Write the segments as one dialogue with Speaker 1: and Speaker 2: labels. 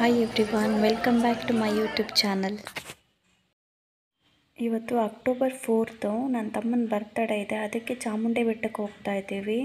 Speaker 1: Hi everyone welcome back to my YouTube channel ಇವತ್ತು October fourth ನನ್ನ ತಮ್ಮನ birthday ಇದೆ. ಅದಕ್ಕೆ ಚಾಮುಂಡಿ ಬೆಟ್ಟಕ್ಕೆ ಹೋಗ್ತಾ ಇದ್ದೀವಿ.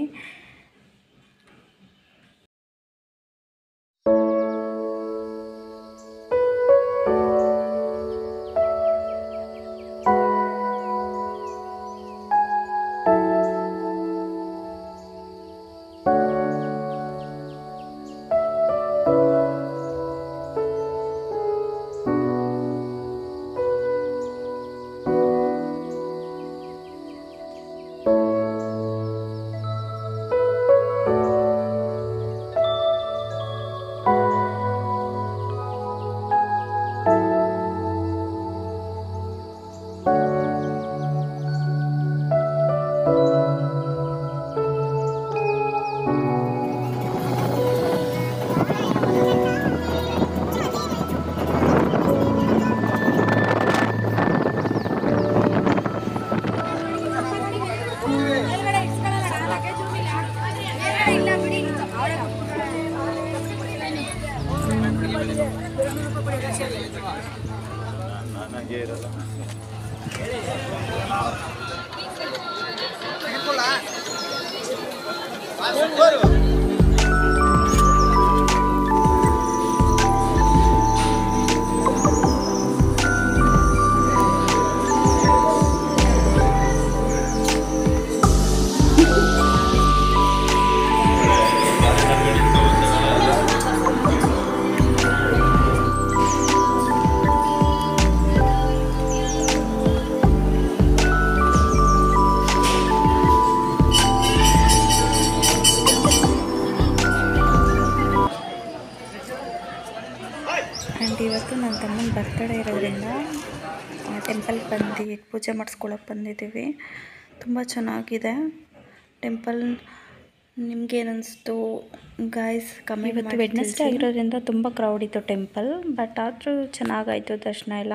Speaker 1: salido. Pero ಆ್ಯಂಡ್ ಇವತ್ತು ನನ್ನ ತಮ್ಮನ ಬರ್ತಡೇ ಇರೋದ್ರಿಂದ ಟೆಂಪಲ್ಗೆ ಬಂದು ಪೂಜೆ ಮಾಡಿಸ್ಕೊಳಕ್ಕೆ ಬಂದಿದ್ದೀವಿ. ತುಂಬ ಚೆನ್ನಾಗಿದೆ. ಟೆಂಪಲ್ ನಿಮಗೇನಿಸ್ತು ಗಾಯ್ಸ್ ಕಮ್ಮಿ ಇವತ್ತು ವೆಡ್ನೆಸ್ಡೇ ಆಗಿರೋದ್ರಿಂದ ತುಂಬ ಕ್ರೌಡ್ ಇತ್ತು ಟೆಂಪಲ್ ಬಟ್ ಆದರೂ ಚೆನ್ನಾಗಾಯಿತು ದರ್ಶನ ಎಲ್ಲ.